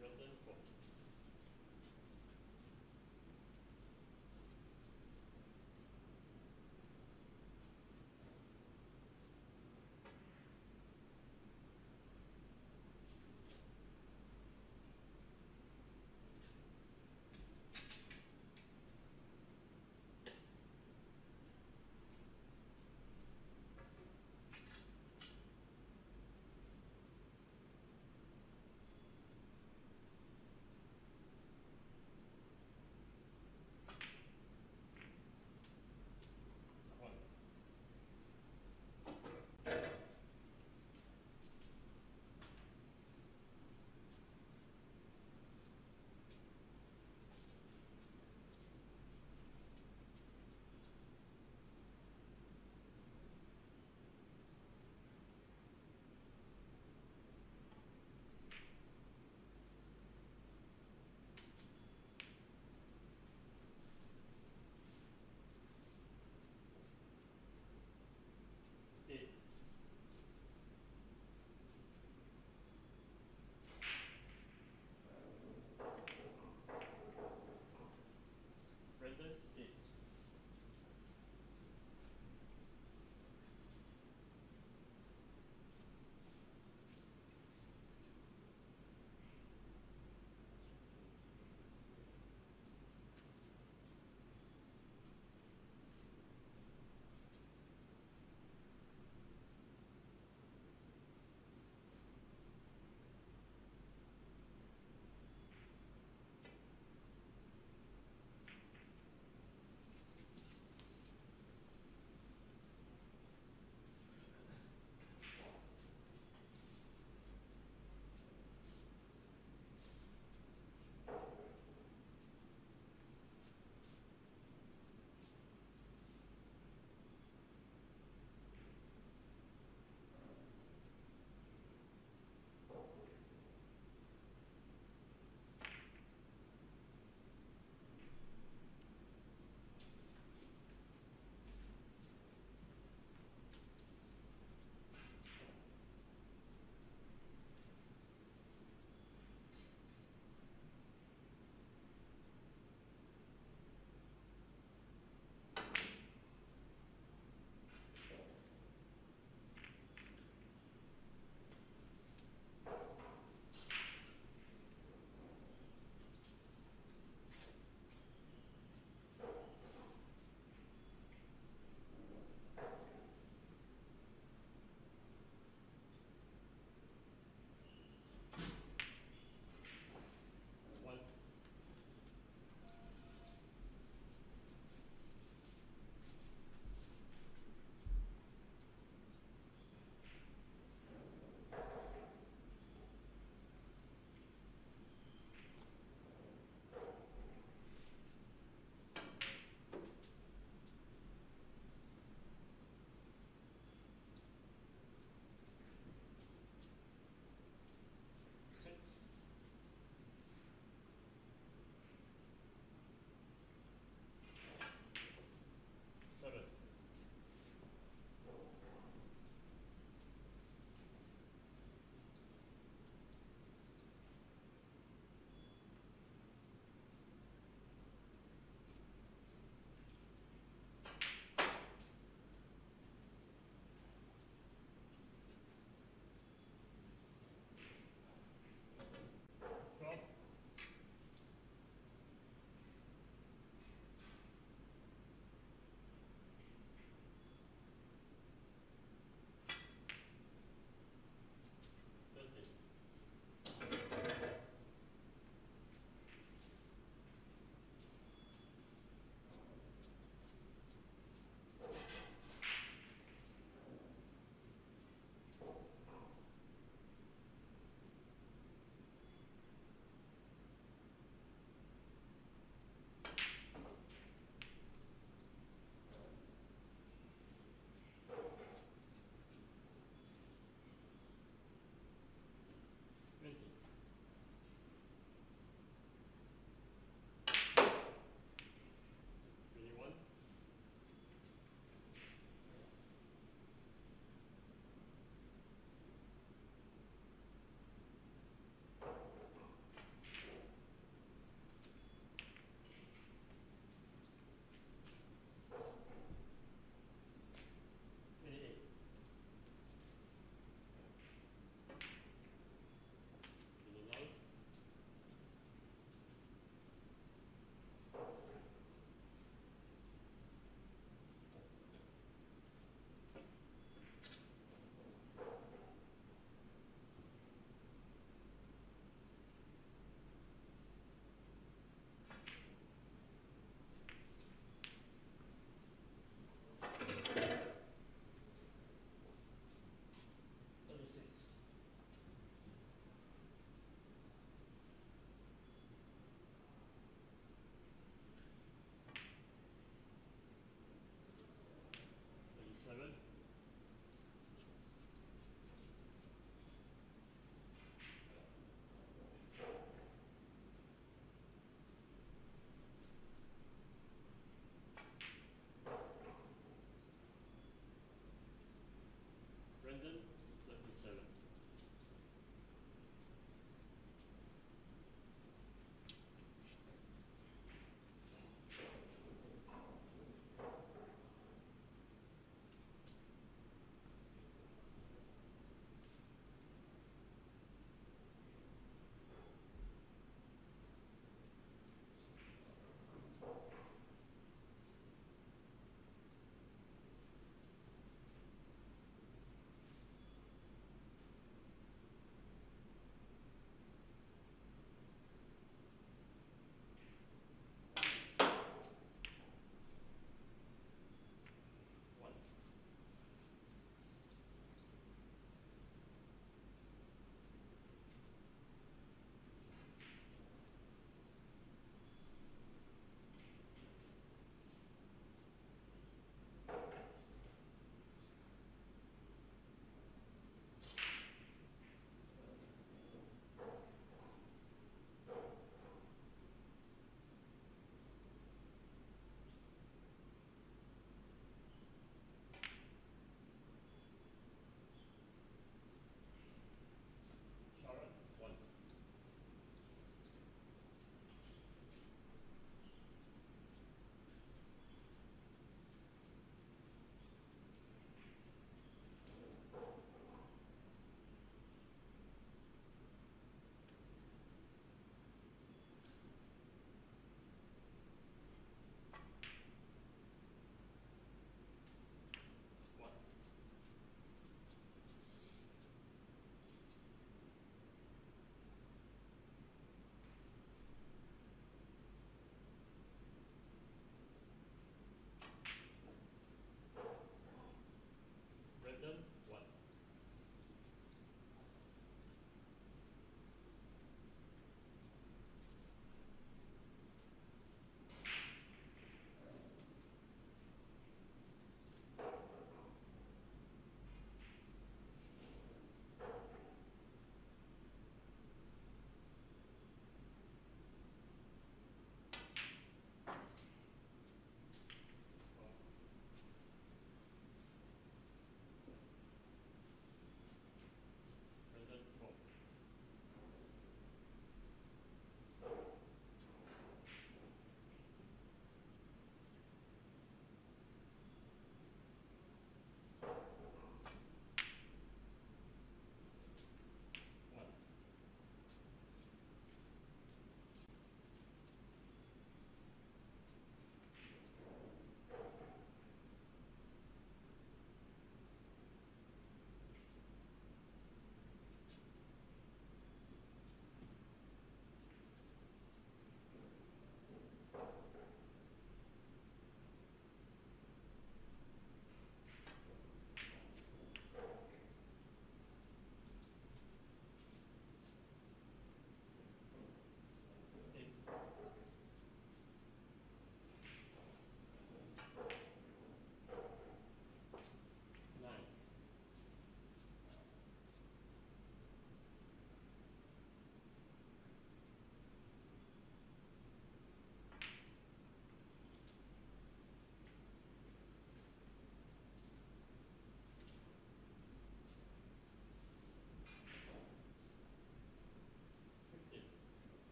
building.